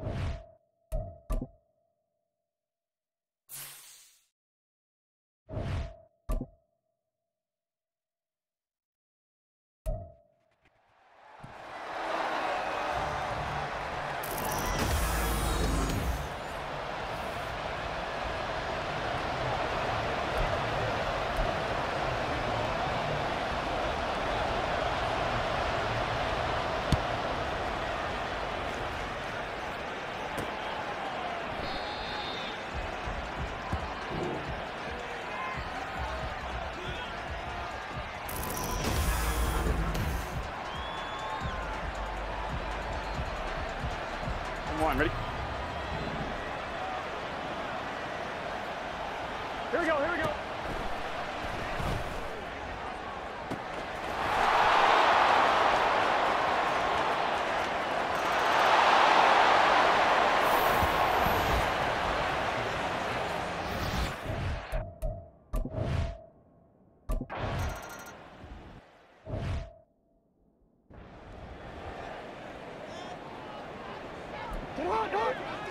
Come Get on,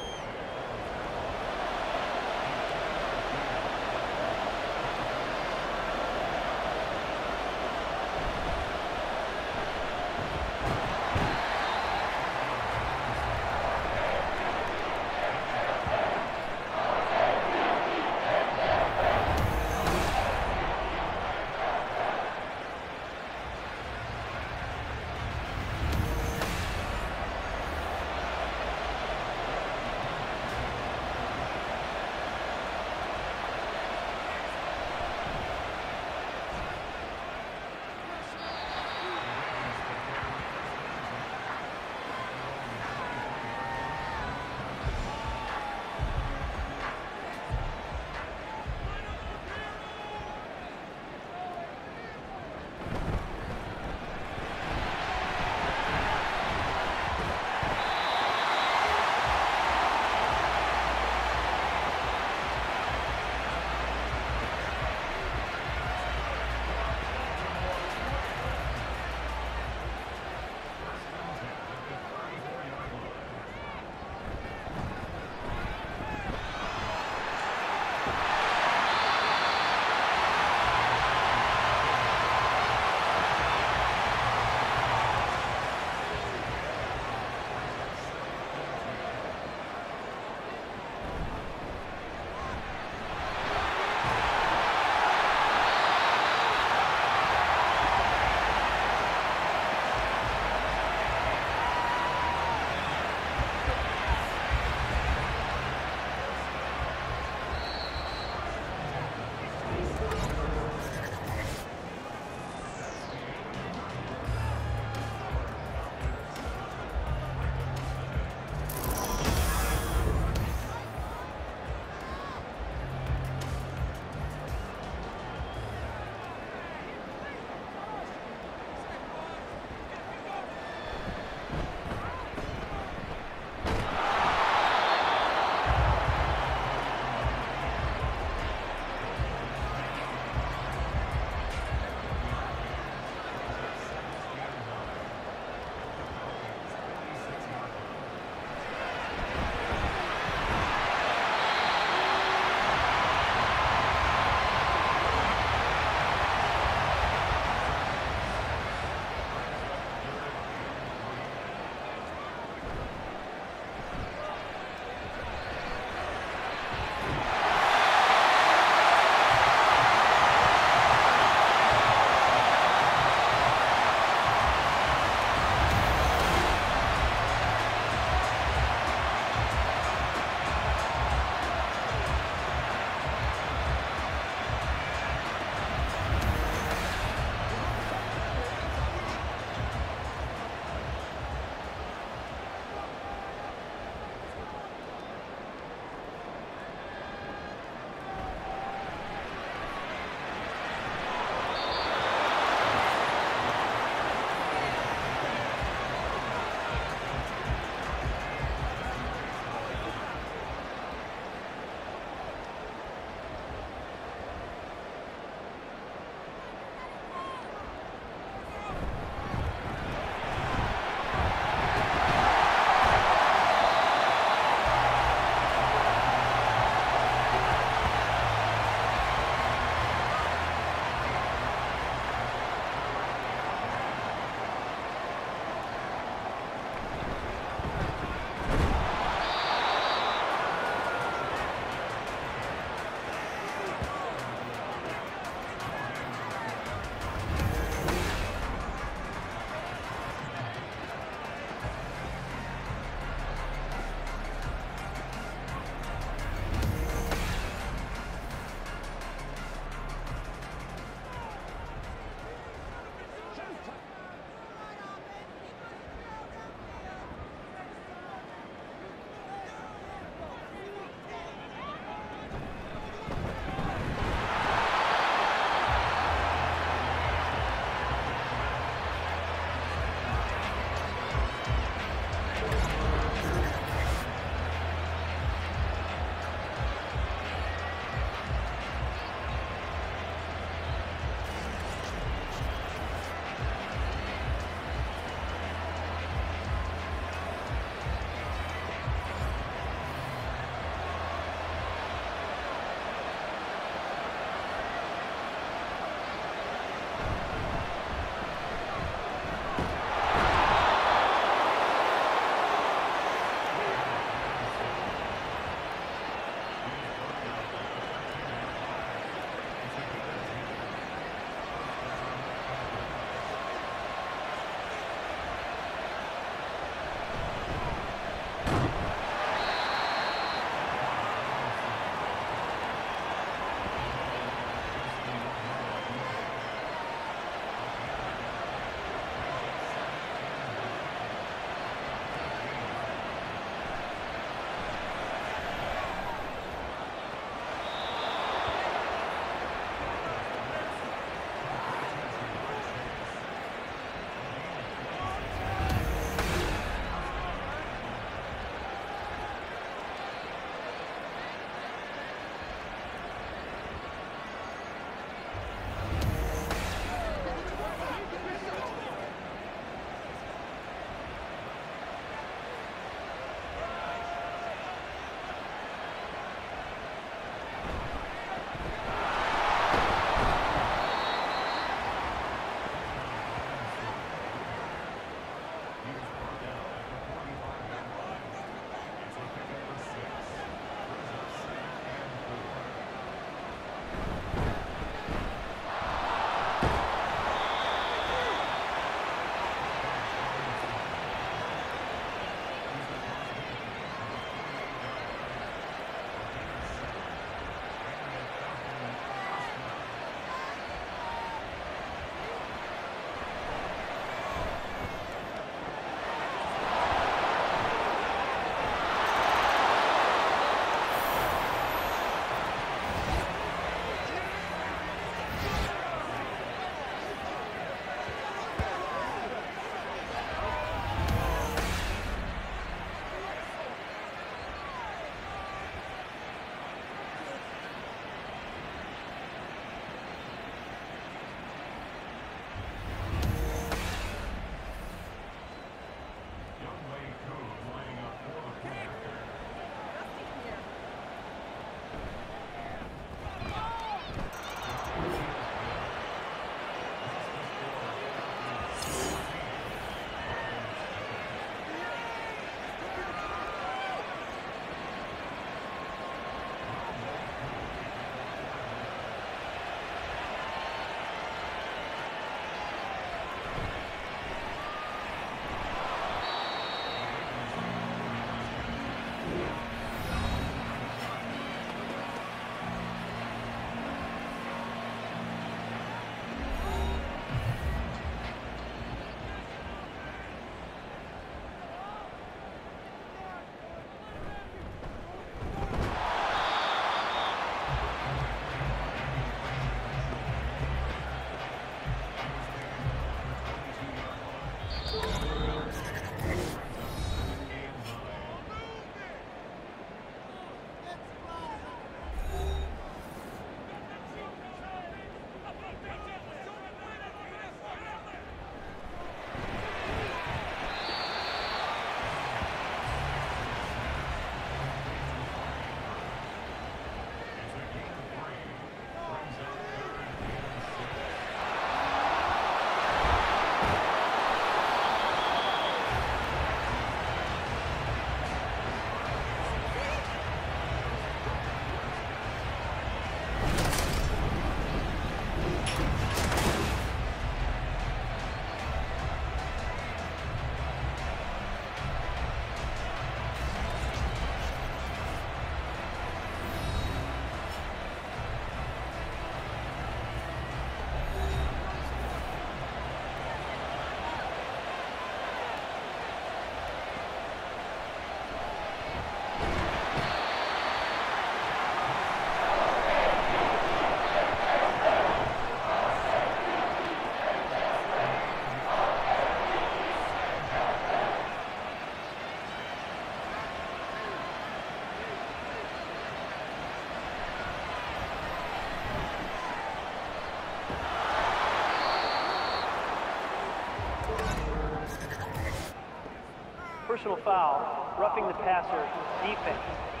personal foul, roughing the passer, defense.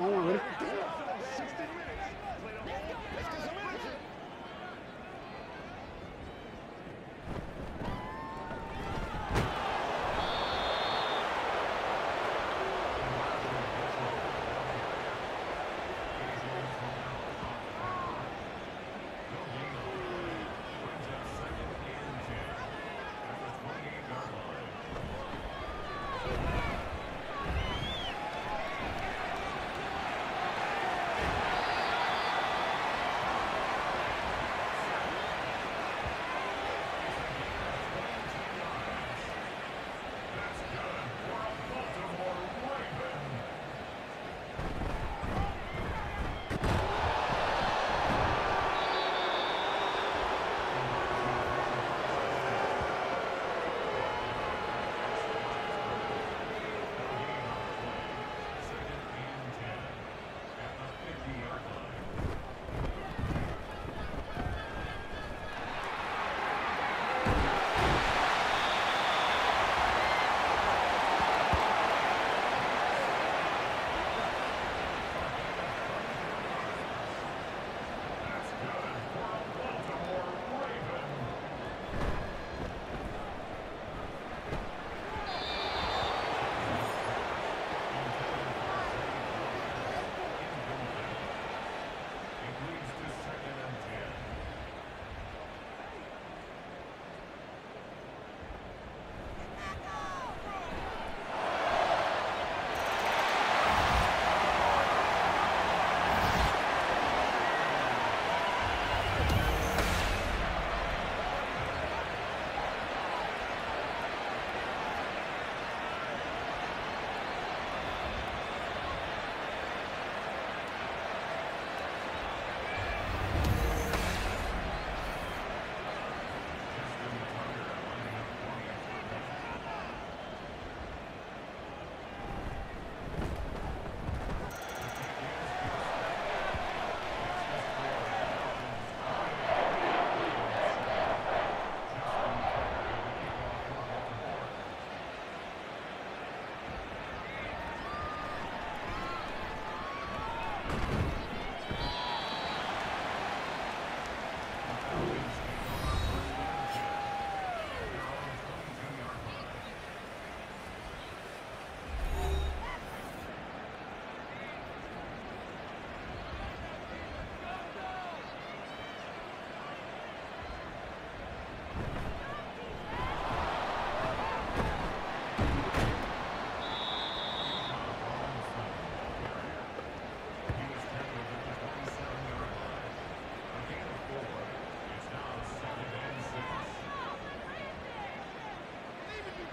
Então ele. tem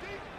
deep.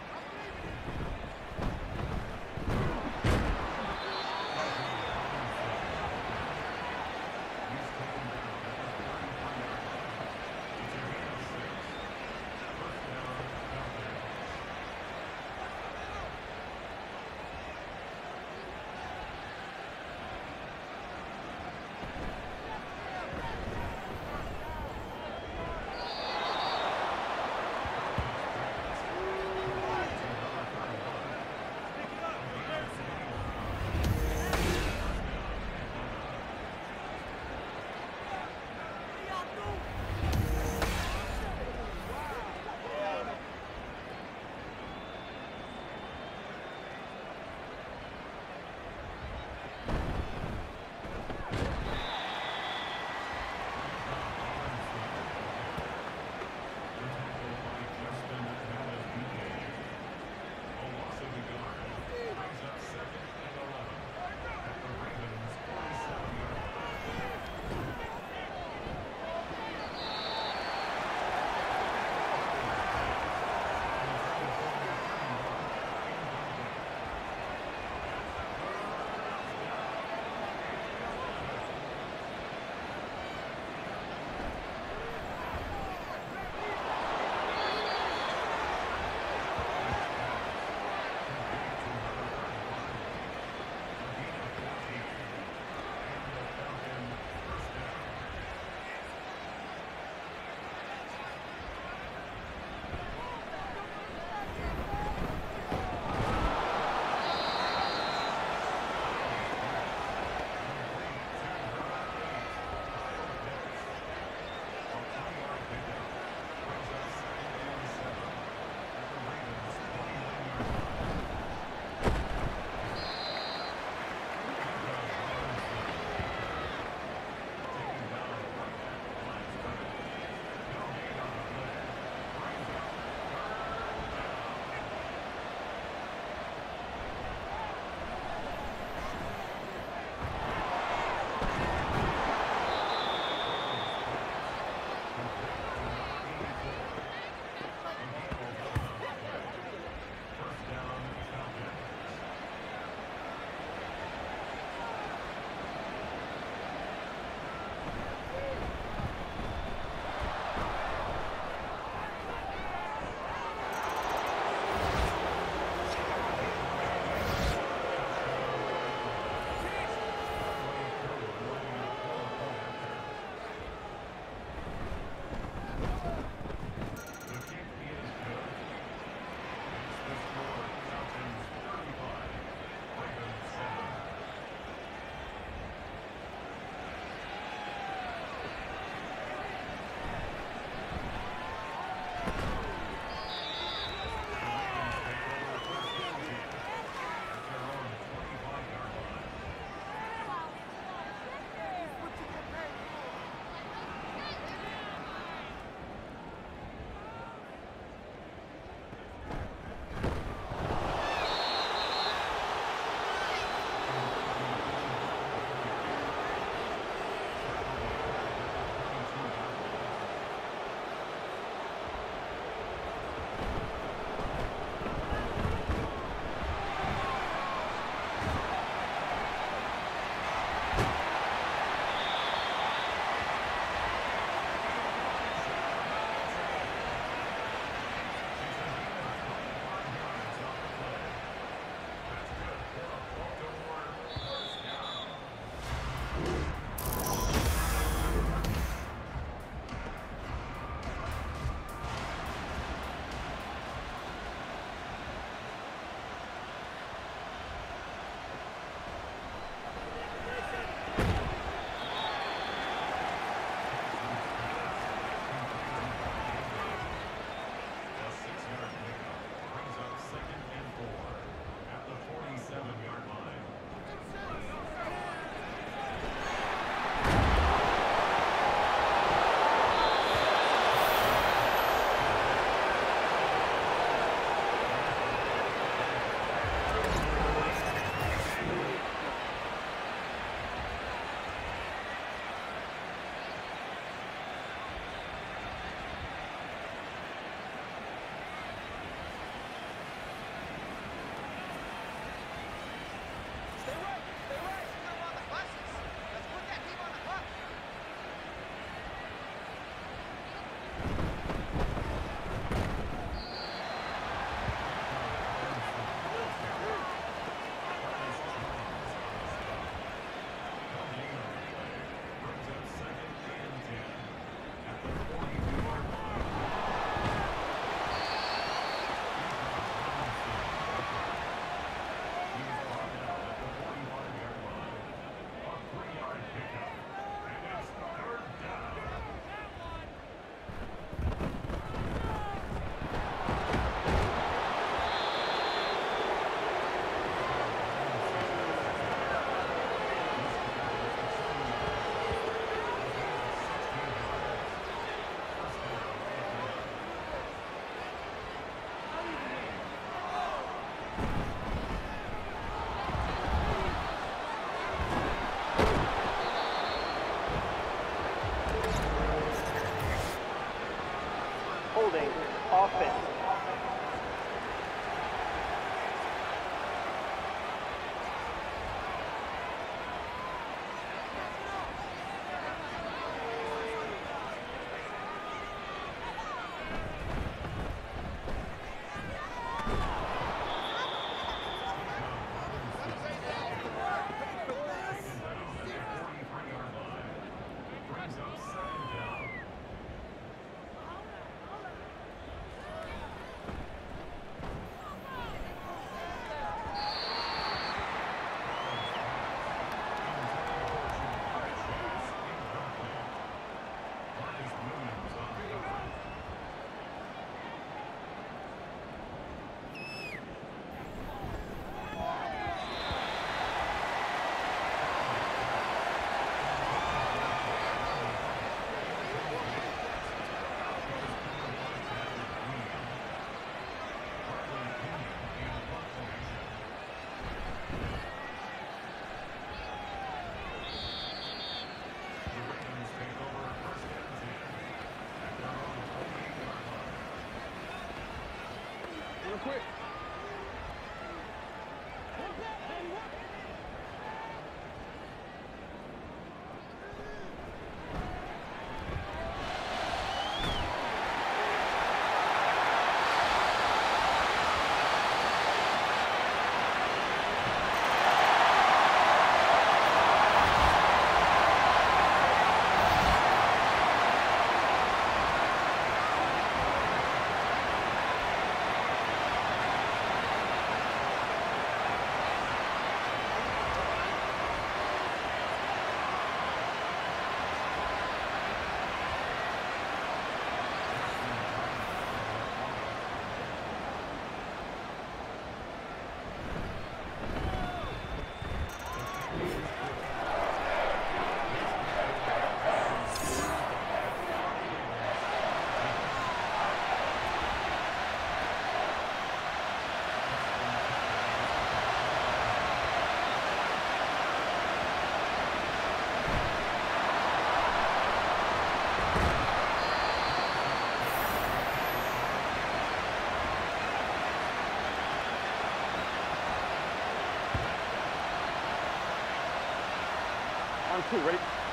On two, ready?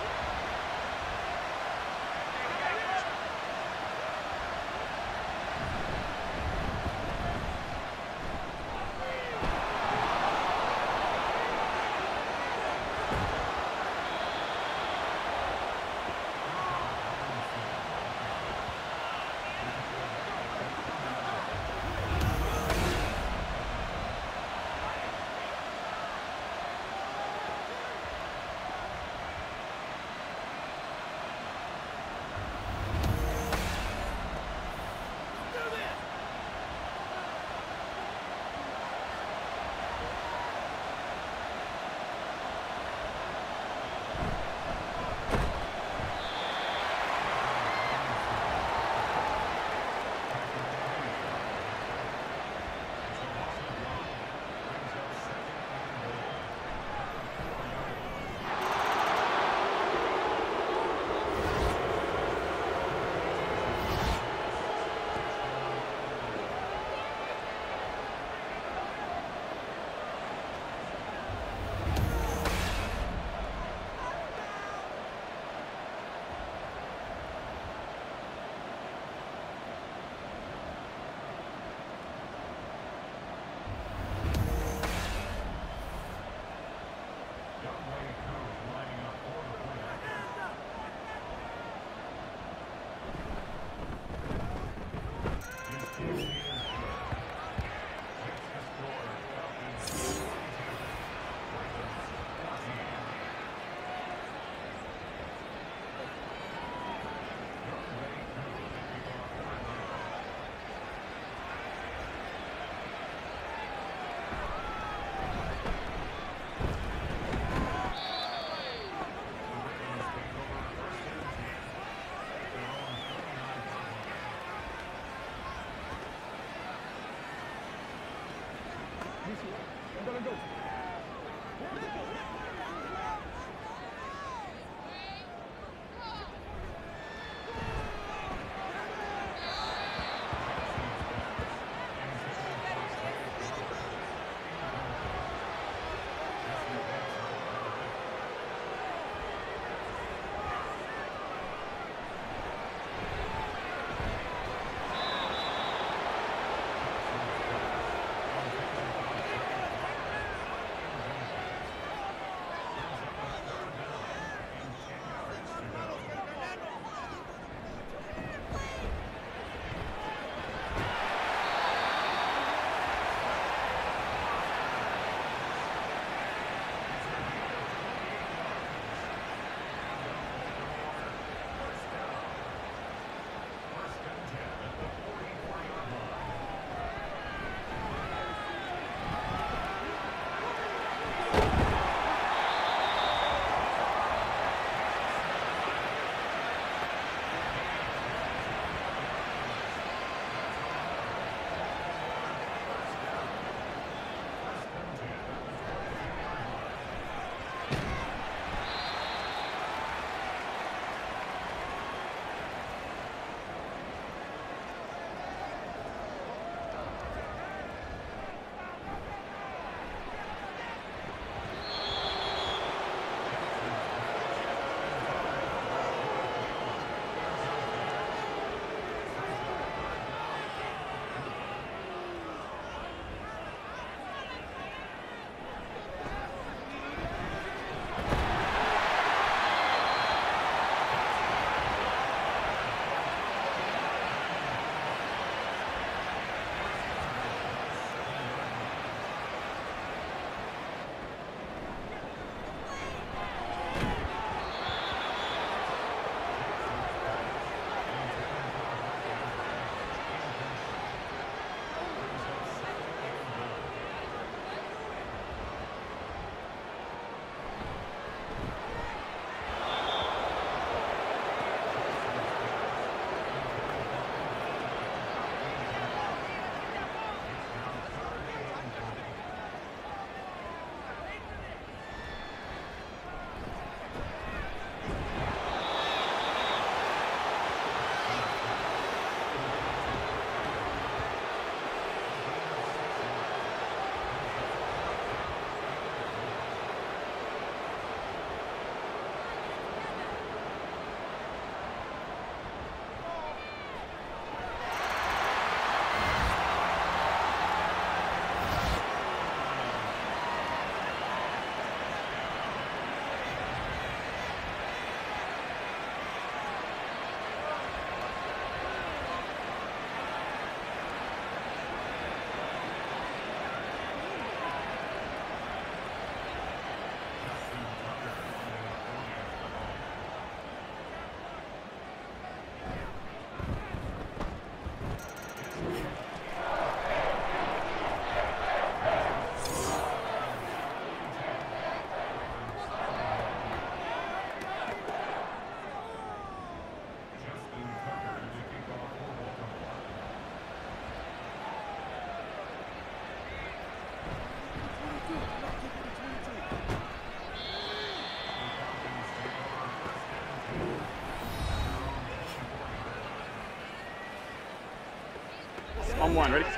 on one. Ready?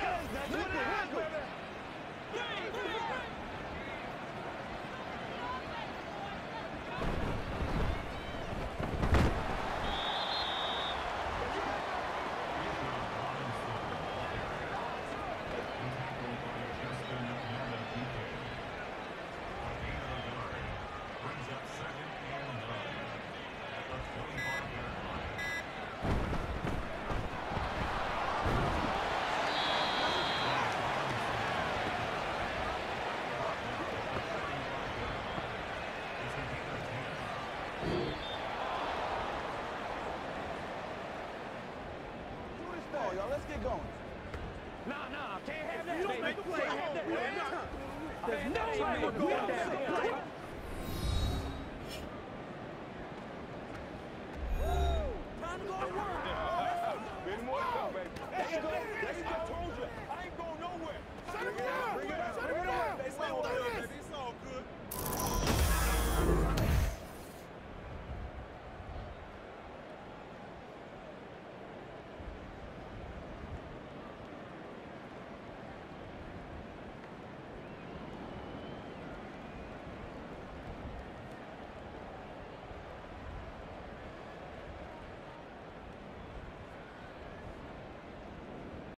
Let's get going.